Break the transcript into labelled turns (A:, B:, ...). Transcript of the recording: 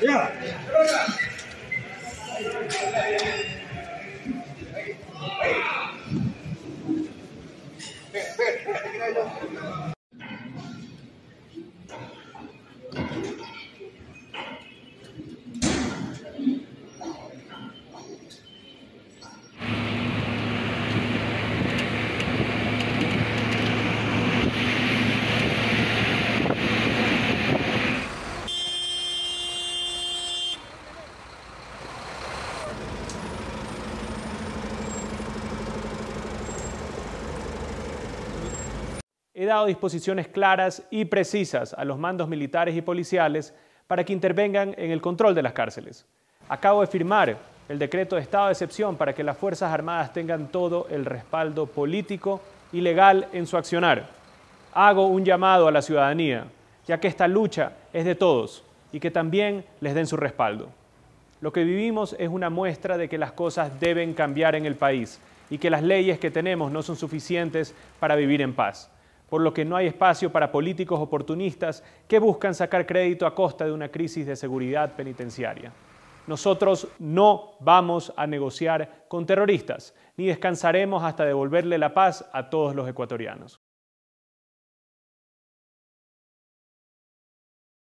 A: Yeah. He dado disposiciones claras y precisas a los mandos militares y policiales para que intervengan en el control de las cárceles. Acabo de firmar el decreto de estado de excepción para que las Fuerzas Armadas tengan todo el respaldo político y legal en su accionar. Hago un llamado a la ciudadanía, ya que esta lucha es de todos y que también les den su respaldo. Lo que vivimos es una muestra de que las cosas deben cambiar en el país y que las leyes que tenemos no son suficientes para vivir en paz por lo que no hay espacio para políticos oportunistas que buscan sacar crédito a costa de una crisis de seguridad penitenciaria. Nosotros no vamos a negociar con terroristas, ni descansaremos hasta devolverle la paz a todos los ecuatorianos.